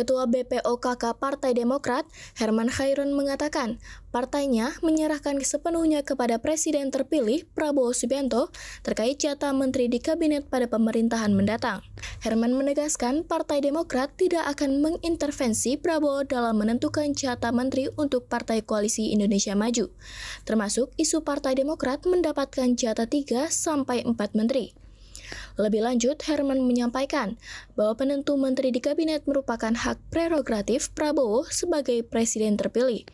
Ketua BPOKK Partai Demokrat, Herman Khairun mengatakan, partainya menyerahkan sepenuhnya kepada Presiden terpilih Prabowo Subianto terkait jatah menteri di kabinet pada pemerintahan mendatang. Herman menegaskan Partai Demokrat tidak akan mengintervensi Prabowo dalam menentukan jatah menteri untuk Partai Koalisi Indonesia Maju, termasuk isu Partai Demokrat mendapatkan jatah 3 sampai 4 menteri. Lebih lanjut, Herman menyampaikan bahwa penentu menteri di kabinet merupakan hak prerogatif Prabowo sebagai presiden terpilih.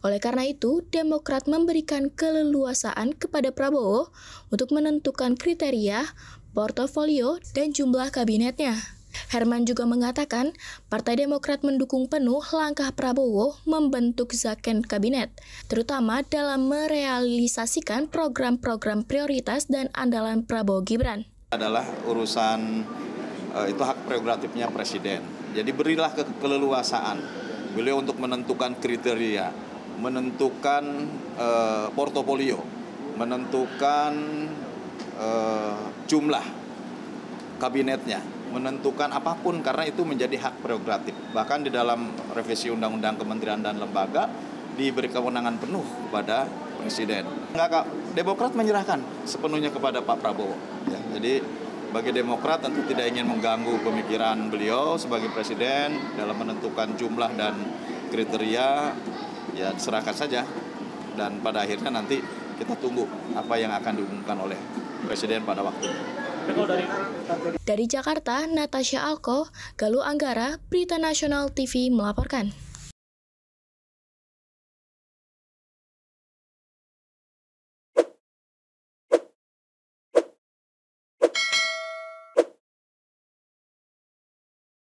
Oleh karena itu, Demokrat memberikan keleluasaan kepada Prabowo untuk menentukan kriteria, portofolio, dan jumlah kabinetnya. Herman juga mengatakan, Partai Demokrat mendukung penuh langkah Prabowo membentuk Zaken Kabinet, terutama dalam merealisasikan program-program prioritas dan andalan Prabowo Gibran adalah urusan uh, itu hak prerogatifnya presiden. Jadi berilah ke keleluasaan beliau untuk menentukan kriteria, menentukan uh, portofolio, menentukan uh, jumlah kabinetnya, menentukan apa pun karena itu menjadi hak prerogatif. Bahkan di dalam revisi undang-undang kementerian dan lembaga diberi kewenangan penuh kepada presiden. Enggak, Demokrat menyerahkan sepenuhnya kepada Pak Prabowo. Ya, jadi bagi Demokrat tentu tidak ingin mengganggu pemikiran beliau sebagai presiden dalam menentukan jumlah dan kriteria. Ya serahkan saja. Dan pada akhirnya nanti kita tunggu apa yang akan diumumkan oleh presiden pada waktu Dari Jakarta, Natasha Alko, Galuh Anggara, Berita Nasional TV melaporkan.